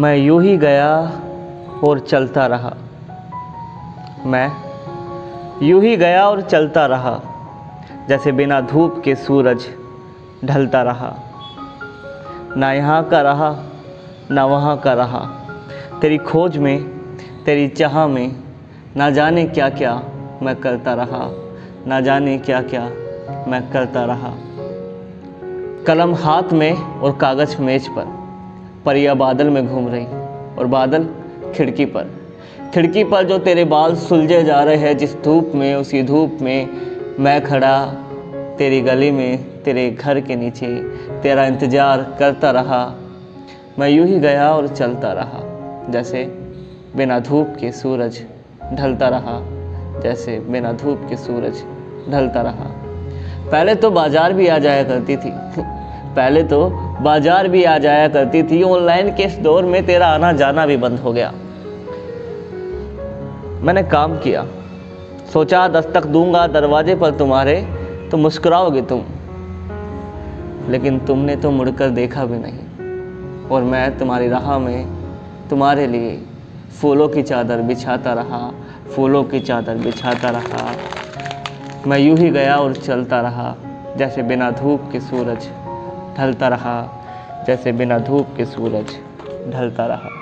मैं यूँ ही गया और चलता रहा। मैं यूँ ही गया और चलता रहा, जैसे बिना धूप के सूरज ढलता रहा। ना यहाँ का रहा, ना वहाँ का रहा। तेरी खोज में, तेरी चाह में, ना जाने क्या क्या मैं करता रहा, ना जाने क्या क्या मैं करता रहा। कलम हाथ में और कागज़ मेज पर। परिया बादल में घूम रही और बादल खिड़की पर। खिड़की पर जो तेरे बाल सुलझे जा रहे हैं, जिस धूप में, उसी धूप में मैं खड़ा, तेरी गली में, तेरे घर के नीचे, तेरा इंतज़ार करता रहा। मैं यूँ ही गया और चलता रहा, जैसे बिना धूप के सूरज ढलता रहा, जैसे बिना धूप के सूरज ढलता रहा। पहले तो बाज़ार भी आ जाया करती थी, पहले तो बाज़ार भी आ जाया करती थी। ऑनलाइन के इस दौर में तेरा आना जाना भी बंद हो गया। मैंने काम किया। सोचा, दस्तक दूँगा दरवाजे पर तुम्हारे तो मुस्कुराओगे तुम। लेकिन तुमने तो मुड़कर देखा भी नहीं। और मैं तुम्हारी राह में, तुम्हारे लिए फूलों की चादर बिछाता रहा, फूलों की चादर बिछाता रहा। मैं यूँ ही गया और चलता रहा, जैसे बिना धूप के सूरज। ढलता रहा जैसे बिना धूप के सूरज ढलता रहा।